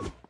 Woo!